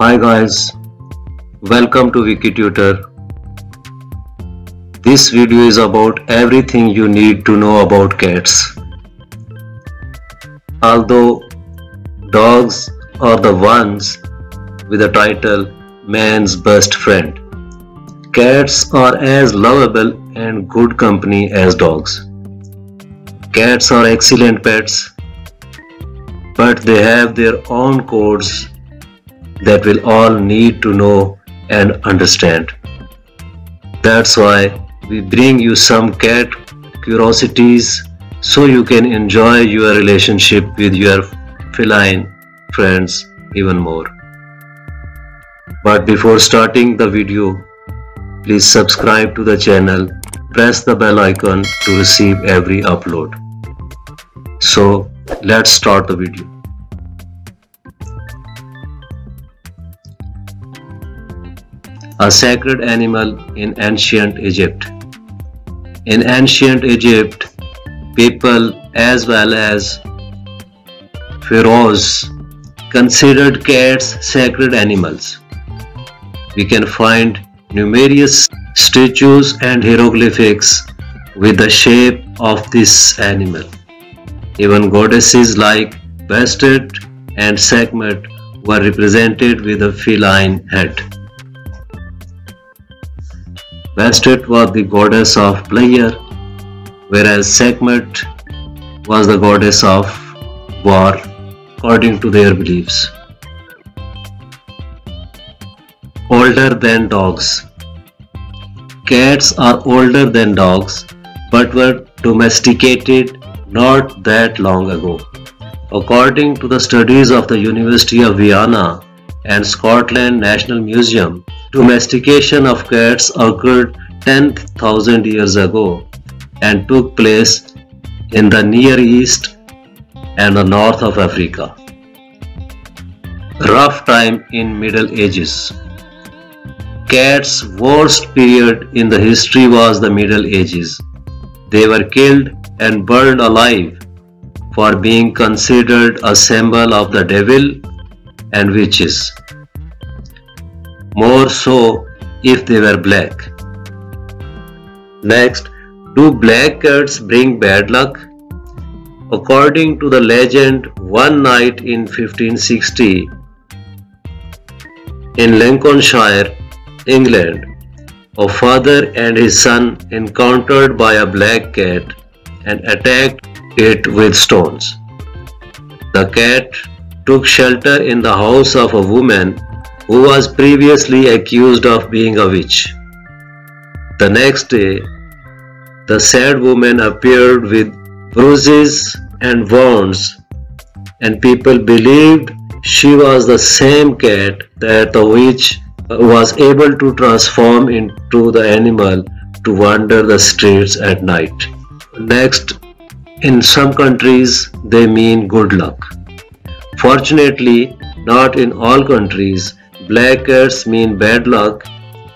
Hi guys, welcome to WikiTutor. This video is about everything you need to know about cats. Although dogs are the ones with the title man's best friend, cats are as lovable and good company as dogs. Cats are excellent pets, but they have their own codes that we'll all need to know and understand. That's why we bring you some cat curiosities so you can enjoy your relationship with your feline friends even more. But before starting the video, please subscribe to the channel, press the bell icon to receive every upload. So let's start the video. A sacred animal in ancient Egypt. In ancient Egypt, people as well as pharaohs considered cats sacred animals. We can find numerous statues and hieroglyphics with the shape of this animal. Even goddesses like Bastet and Sekhmet were represented with a feline head. Bastet was the goddess of pleasure, whereas Sekhmet was the goddess of war according to their beliefs. Older than dogs. Cats are older than dogs but were domesticated not that long ago. According to the studies of the University of Vienna and Scotland National Museum, domestication of cats occurred 10,000 years ago and took place in the Near East and the north of Africa. Rough time in Middle Ages. Cats' worst period in the history was the Middle Ages. They were killed and burned alive for being considered a symbol of the devil and witches. More so if they were black. Next, do black cats bring bad luck? According to the legend, one night in 1560 in Lincolnshire, England, a father and his son encountered by a black cat and attacked it with stones. The cat took shelter in the house of a woman who was previously accused of being a witch. The next day, the sad woman appeared with bruises and wounds, and people believed she was the same cat that the witch was able to transform into the animal to wander the streets at night. Next, in some countries, they mean good luck. Fortunately, not in all countries, black cats mean bad luck.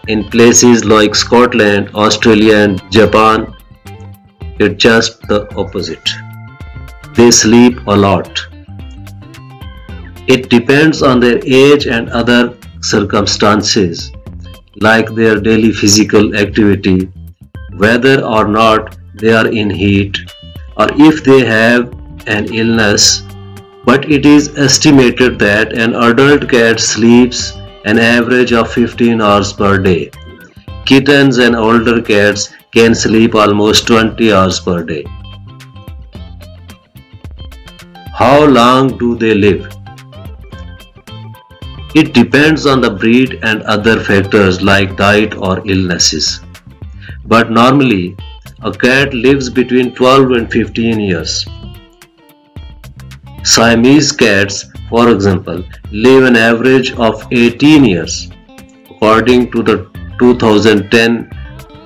In places like Scotland, Australia, and Japan, it's just the opposite. They sleep a lot. It depends on their age and other circumstances, like their daily physical activity, whether or not they are in heat or if they have an illness but it is estimated that an adult cat sleeps an average of 15 hours per day. Kittens and older cats can sleep almost 20 hours per day. How long do they live? It depends on the breed and other factors like diet or illnesses. But normally, a cat lives between 12 and 15 years. Siamese cats, for example, live an average of 18 years. According to the 2010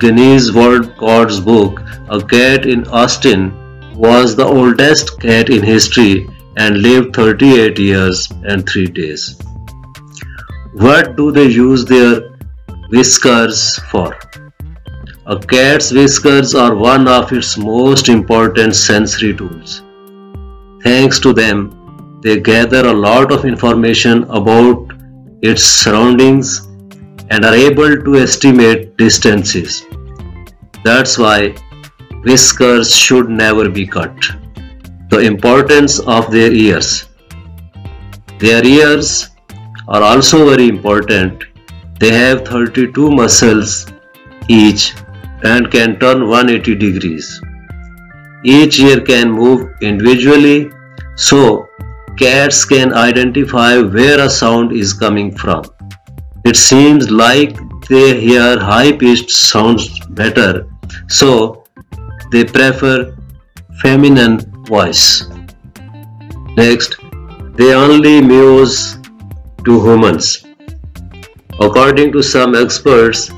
Guinness World Records book, a cat in Austin was the oldest cat in history and lived 38 years and 3 days. What do they use their whiskers for? A cat's whiskers are one of its most important sensory tools. Thanks to them, they gather a lot of information about its surroundings and are able to estimate distances. That's why whiskers should never be cut. The importance of their ears. Their ears are also very important. They have 32 muscles each and can turn 180 degrees. Each ear can move individually so cats can identify where a sound is coming from. It seems like they hear high pitched sounds better, so they prefer feminine voice. Next, they only mews to humans. According to some experts,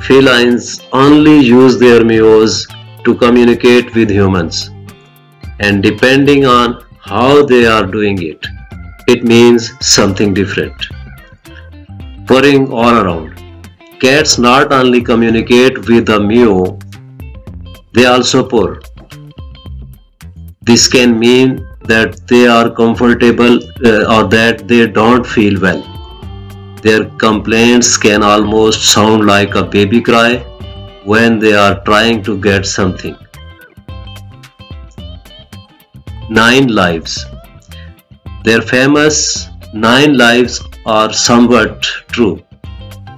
felines only use their mews to communicate with humans. And depending on how they are doing it, it means something different. Purring all around. Cats not only communicate with a mew, they also purr. This can mean that they are comfortable uh, or that they don't feel well. Their complaints can almost sound like a baby cry when they are trying to get something. 9 lives. Their famous 9 lives are somewhat true.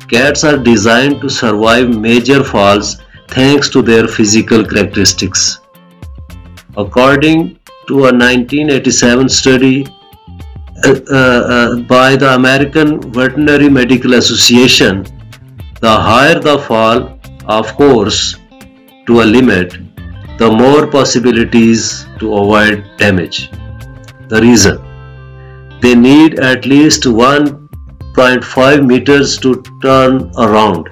Cats are designed to survive major falls thanks to their physical characteristics. According to a 1987 study uh, uh, uh, by the American Veterinary Medical Association, the higher the fall, of course, to a limit, the more possibilities to avoid damage. The reason they need at least 1.5 meters to turn around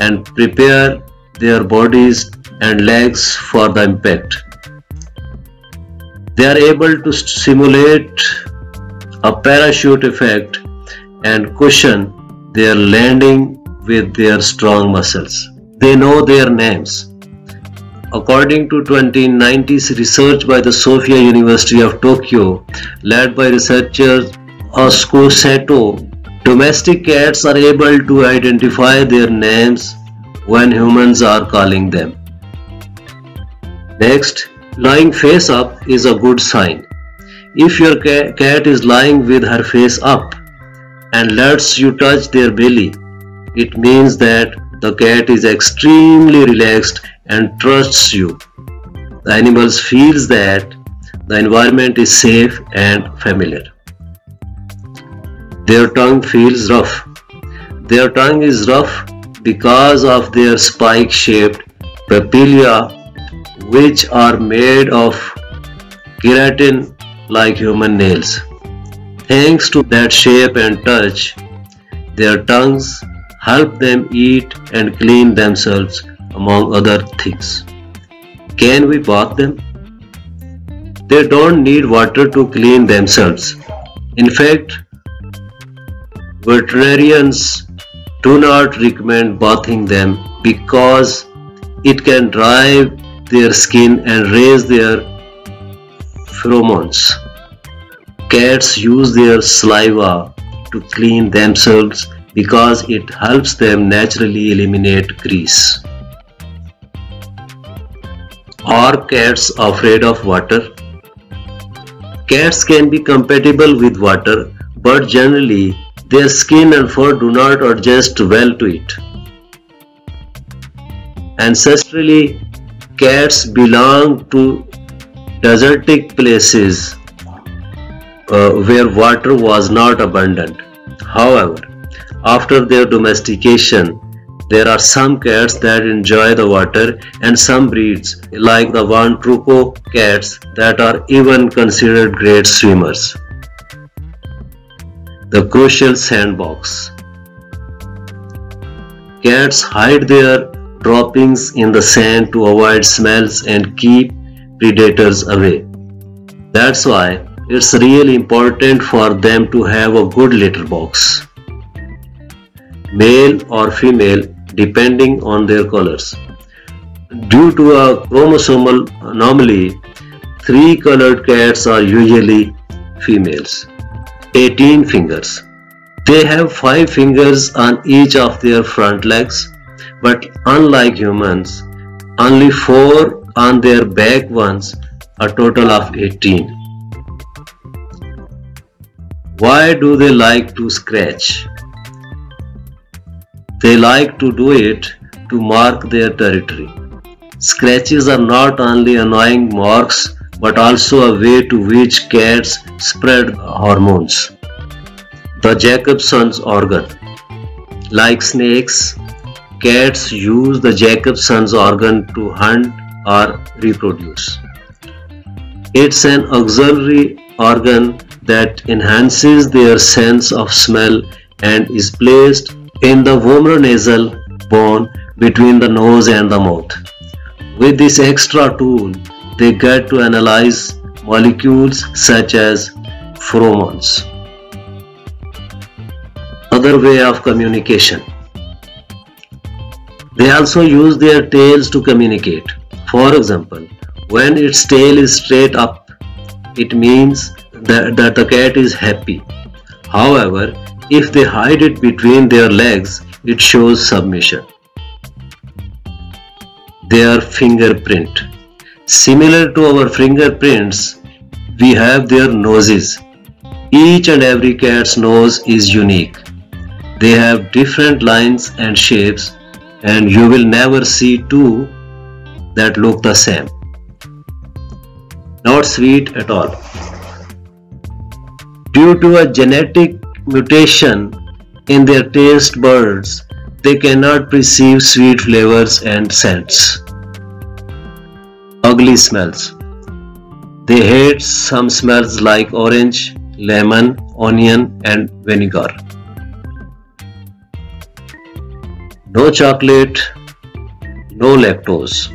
and prepare their bodies and legs for the impact. They are able to simulate a parachute effect and cushion their landing with their strong muscles. They know their names According to 2090s research by the Sophia University of Tokyo, led by researcher Osko Sato, domestic cats are able to identify their names when humans are calling them. Next, lying face up is a good sign. If your cat is lying with her face up and lets you touch their belly, it means that the cat is extremely relaxed and trusts you. The animal feels that the environment is safe and familiar. Their tongue feels rough. Their tongue is rough because of their spike shaped papillae, which are made of keratin like human nails. Thanks to that shape and touch, their tongues help them eat and clean themselves among other things. Can we bath them? They don't need water to clean themselves. In fact, veterinarians do not recommend bathing them because it can dry their skin and raise their pheromones. Cats use their saliva to clean themselves because it helps them naturally eliminate grease. Are cats afraid of water? Cats can be compatible with water, but generally their skin and fur do not adjust well to it. Ancestrally, cats belong to desertic places uh, where water was not abundant. However, after their domestication, there are some cats that enjoy the water and some breeds like the Van Turco cats that are even considered great swimmers. The crucial sandbox. Cats hide their droppings in the sand to avoid smells and keep predators away. That's why it's really important for them to have a good litter box. Male or female depending on their colors. Due to a chromosomal anomaly, three colored cats are usually females. 18 fingers. They have five fingers on each of their front legs, but unlike humans, only four on their back ones, a total of 18. Why do they like to scratch? They like to do it to mark their territory. Scratches are not only annoying marks but also a way to which cats spread hormones. The Jacobson's organ. Like snakes, cats use the Jacobson's organ to hunt or reproduce. It's an auxiliary organ that enhances their sense of smell and is placed in the vomeronasal bone between the nose and the mouth. With this extra tool, they get to analyze molecules such as pheromones. Other way of communication. They also use their tails to communicate. For example, when its tail is straight up, it means that, that the cat is happy. However, if they hide it between their legs, it shows submission. Their fingerprint. Similar to our fingerprints, we have their noses. Each and every cat's nose is unique. They have different lines and shapes and you will never see two that look the same. Not sweet at all. Due to a genetic mutation in their taste buds, they cannot perceive sweet flavors and scents. Ugly smells. They hate some smells like orange, lemon, onion, and vinegar. No chocolate, no lactose.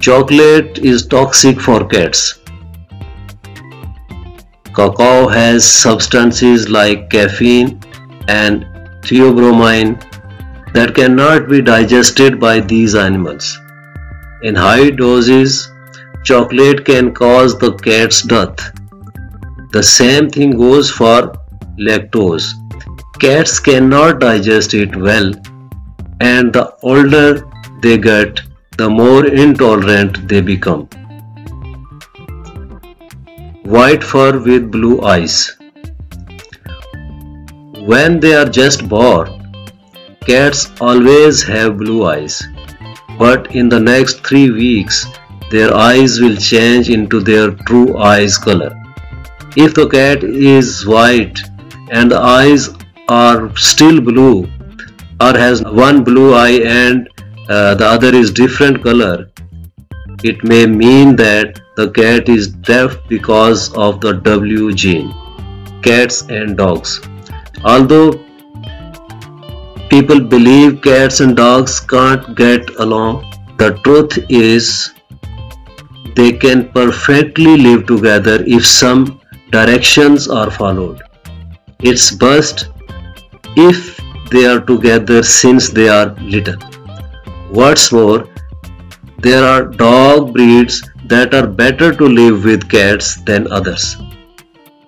Chocolate is toxic for cats. Cacao has substances like caffeine and theobromine that cannot be digested by these animals. In high doses, chocolate can cause the cat's death. The same thing goes for lactose. Cats cannot digest it well and the older they get, the more intolerant they become white fur with blue eyes. When they are just born, cats always have blue eyes, but in the next three weeks, their eyes will change into their true eyes color. If the cat is white and the eyes are still blue or has one blue eye and uh, the other is different color, it may mean that the cat is deaf because of the W gene. Cats and dogs. Although people believe cats and dogs can't get along, the truth is they can perfectly live together if some directions are followed. It's best if they are together since they are little. What's more, there are dog breeds that are better to live with cats than others.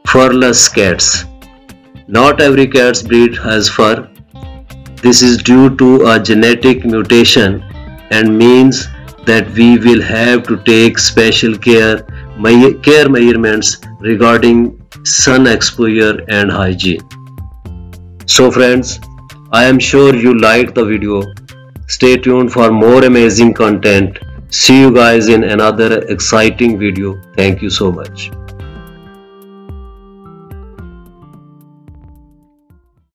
Furless cats. Not every cat's breed has fur. This is due to a genetic mutation and means that we will have to take special care, care measurements regarding sun exposure and hygiene. So friends, I am sure you liked the video. Stay tuned for more amazing content See you guys in another exciting video. Thank you so much.